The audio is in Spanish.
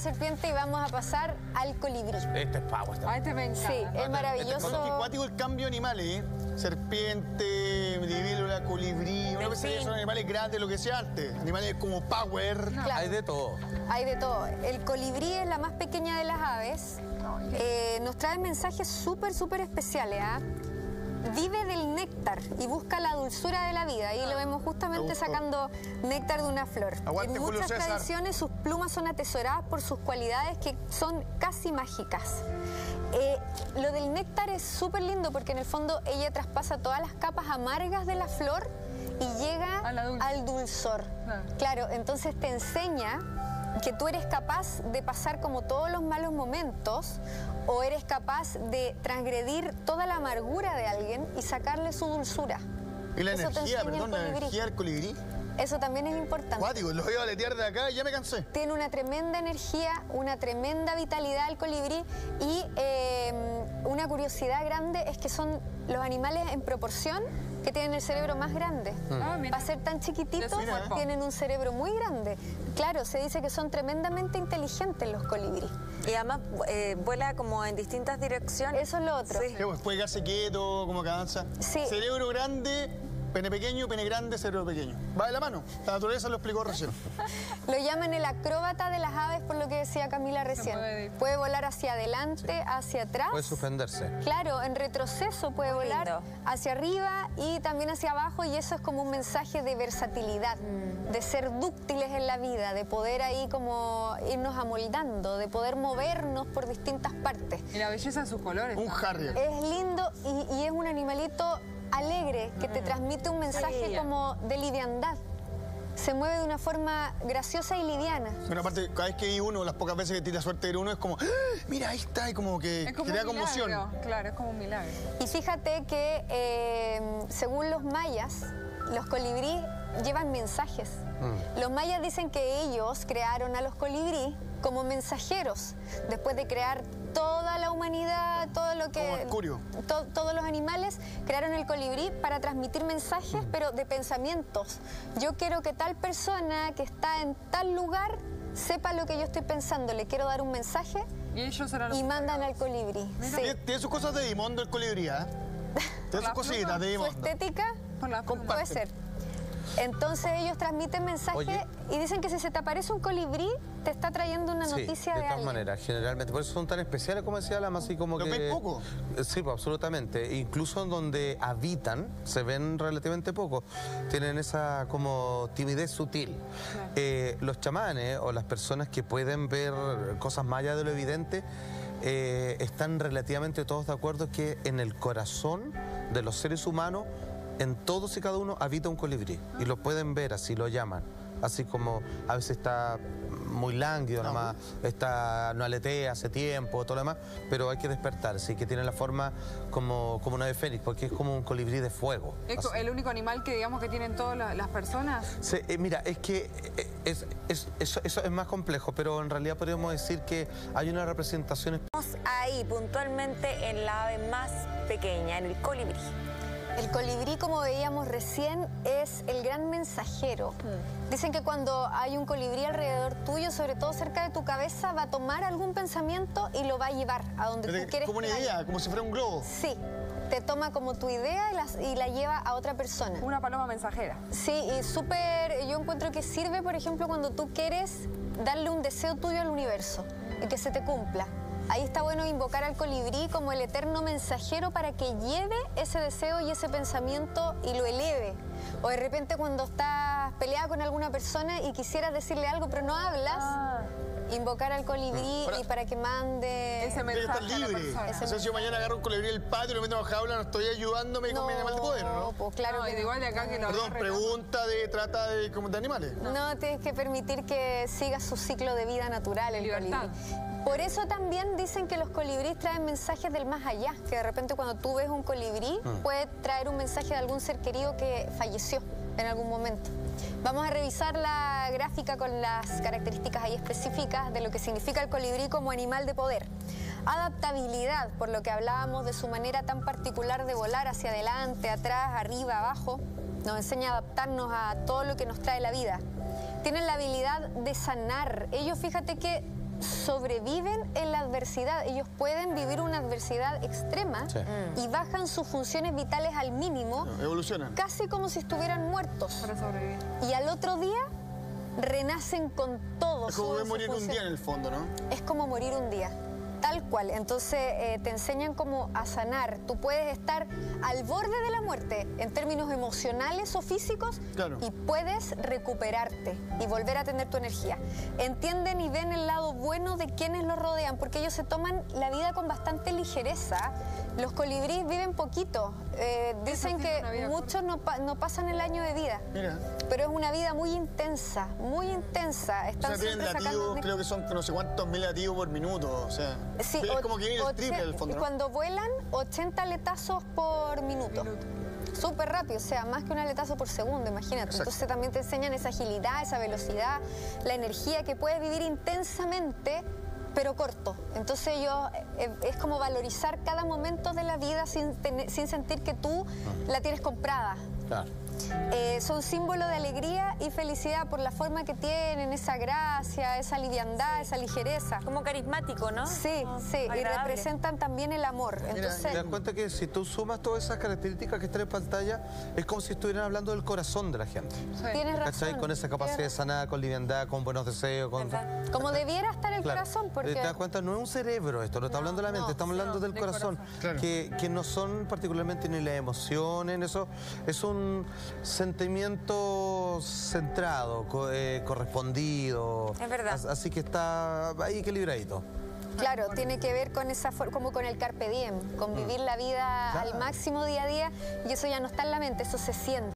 serpiente y vamos a pasar al colibrí. Este es pavo, Ah, este me encanta. Sí, es Este es maravilloso. acuático el cambio de animales, ¿eh? Serpiente, libélula, colibrí. Uno pensaría que son animales grandes, lo que sea antes. Animales como power. Claro. Hay de todo. Hay de todo. El colibrí es la más pequeña de las aves. Eh, nos trae mensajes súper, súper especiales. ¿ah? Vive del néctar y busca la dulzura de la vida. Ahí lo vemos justamente sacando néctar de una flor. Aguante, en Julio muchas César. tradiciones sus plumas son atesoradas por sus cualidades que son casi mágicas. Eh, lo del néctar es súper lindo porque en el fondo ella traspasa todas las capas amargas de la flor y llega dulce. al dulzor. Claro, entonces te enseña que tú eres capaz de pasar como todos los malos momentos o eres capaz de transgredir toda la amargura de alguien y sacarle su dulzura. Y la Eso energía, enseña el perdón, la colibrí. energía del colibrí. Eso también es importante. Acuático, los veo aletear de acá y ya me cansé. Tiene una tremenda energía, una tremenda vitalidad el colibrí y eh, una curiosidad grande es que son los animales en proporción que tienen el cerebro más grande. Mira. Para ser tan chiquititos, tienen un cerebro muy grande. Claro, se dice que son tremendamente inteligentes los colibrí. Y además eh, vuela como en distintas direcciones. Eso es lo otro. Sí. ¿Qué, pues, puede quedarse quieto, como que avanza. Sí. Cerebro grande, pene pequeño, pene grande, cerebro pequeño. Va de la mano. La naturaleza lo explicó recién. Lo llaman el acróbata de las aves, por lo que decía Camila recién. puede- Puede volar hacia adelante, hacia atrás. Puede suspenderse. Claro, en retroceso puede Muy volar lindo. hacia arriba y también hacia abajo y eso es como un mensaje de versatilidad, Mm. de ser dúctiles en la vida, de poder ahí como irnos amoldando, de poder movernos por distintas partes. Y la belleza de sus colores. Un ¿no? harrier. Es lindo y, y es un animalito alegre que te transmite un mensaje como de liviandad. Se mueve de una forma graciosa y liviana. Bueno, aparte, cada vez que vi uno, las pocas veces que tiene la suerte de ver uno, es como, ¡Ah! mira, ahí está, y como que Es como crea un milagro. conmoción. Claro, es como un milagro. Y fíjate que eh, según los mayas, los colibrí llevan mensajes. Los mayas dicen que ellos crearon a los colibrí como mensajeros, después de crear toda la humanidad, todo lo que... Como Mercurio. to- todos los animales crearon el colibrí para transmitir mensajes, pero de pensamientos. Yo quiero que tal persona que está en tal lugar sepa lo que yo estoy pensando, le quiero dar un mensaje Y ellos eran los y mandan al colibrí. Mira. Sí. Tiene, sus cosas de Dimondo el colibrí, ¿ah? Tiene sus cositas de Su Dimondo. estética. Puede ser. Entonces ellos transmiten mensajes Oye. y dicen que si se te aparece un colibrí, te está trayendo una Sí, noticia de de, todas alguien. maneras, generalmente. Por eso son tan especiales como decía Lama, así como ¿Los que... ven poco? Eh, Sí, pues, absolutamente. Incluso en donde habitan, se ven relativamente poco. Tienen esa como timidez sutil. Eh, los chamanes o las personas que pueden ver cosas más allá de lo evidente, eh, están relativamente todos de acuerdo que en el corazón de los seres humanos, en todos y cada uno habita un colibrí. Y lo pueden ver, así lo llaman. Así como a veces está muy lánguido, nomás, está, no aletea hace tiempo, todo lo demás, pero hay que despertar, sí, que tiene la forma como, como una ave fénix, porque es como un colibrí de fuego. Es así. el único animal que digamos que tienen todas la- las personas. Sí, eh, mira, es que eh, es- es- eso, eso es más complejo, pero en realidad podríamos decir que hay una representación Estamos ahí puntualmente en la ave más pequeña, en el colibrí. El colibrí, como veíamos recién, es el gran mensajero. Dicen que cuando hay un colibrí alrededor tuyo, sobre todo cerca de tu cabeza, va a tomar algún pensamiento y lo va a llevar a donde Pero tú es quieres como una vaya. idea, como si fuera un globo. Sí, te toma como tu idea y la, y la lleva a otra persona. Una paloma mensajera. Sí, y súper, yo encuentro que sirve, por ejemplo, cuando tú quieres darle un deseo tuyo al universo y que se te cumpla. Ahí está bueno invocar al colibrí como el eterno mensajero para que lleve ese deseo y ese pensamiento y lo eleve. O de repente cuando estás peleada con alguna persona y quisieras decirle algo pero no hablas, Ah. invocar al colibrí Ahora- y para que mande... Ese mensaje a la libre. persona. Ese O sea, si yo mañana agarro un colibrí del patio y lo meto en una jaula, no estoy ayudándome con mi animal de poder, ¿no? pues claro No, que igual de acá que lo Perdón, agarre, pregunta de trata de, como de animales. No, tienes que permitir que siga su ciclo de vida natural el Libertad. colibrí. Por eso también dicen que los colibríes traen mensajes del más allá, que de repente cuando tú ves un colibrí puede traer un mensaje de algún ser querido que falleció en algún momento. Vamos a revisar la gráfica con las características ahí específicas de lo que significa el colibrí como animal de poder. Adaptabilidad, por lo que hablábamos de su manera tan particular de volar hacia adelante, atrás, arriba, abajo, nos enseña a adaptarnos a todo lo que nos trae la vida. Tienen la habilidad de sanar. Ellos, fíjate que sobreviven en la adversidad. Ellos pueden vivir una adversidad extrema Sí. y bajan sus funciones vitales al mínimo, Evolucionan. casi como si estuvieran muertos. Para sobrevivir. Y al otro día renacen con todo. Es como morir un día en el fondo, ¿no? Es como morir un día. Tal cual. Entonces eh, te enseñan cómo a sanar. Tú puedes estar al borde de la muerte en términos emocionales o físicos Claro. y puedes recuperarte y volver a tener tu energía. Entienden y ven el lado bueno de quienes los rodean porque ellos se toman la vida con bastante ligereza. Los colibríes viven poquito. Eh, dicen que muchos no, pa- no pasan el año de vida. Mira. Pero es una vida muy intensa, muy intensa. O Están sea, tienen siempre sacando latidos, creo que son no sé cuántos mil latidos por minuto. O sea, Sí, es como que viene el triple en el fondo, ¿no? Cuando vuelan, 80 letazos por minuto. Súper rápido, o sea, más que un aletazo por segundo, imagínate. Exacto. Entonces también te enseñan esa agilidad, esa velocidad, la energía que puedes vivir intensamente, pero corto. Entonces yo, eh, es como valorizar cada momento de la vida sin, sin sentir que tú la tienes comprada. Claro. Eh, son símbolo de alegría y felicidad por la forma que tienen, esa gracia, esa liviandad, esa ligereza. Como carismático, ¿no? Sí, Como sí, y representan también el amor. Te Entonces, das cuenta que si tú sumas todas esas características que están en pantalla, es como si estuvieran hablando del corazón de la gente. tienes razón. ¿Cachai? Con esa capacidad de tienes sanar, con liviandad, con buenos deseos, con... Como debiera estar el Claro. corazón, porque... Te das cuenta, no es un cerebro esto, no está hablando de la mente, no, estamos sí, hablando del del corazón. corazón. Claro. Que, que no son particularmente ni las emociones, eso. Es un sentimiento centrado, co- eh, correspondido. Es verdad. As- Así que está ahí equilibradito. Claro, tiene que ver con esa como con el carpe diem, con vivir la vida Claro. al máximo día a día y eso ya no está en la mente, eso se siente.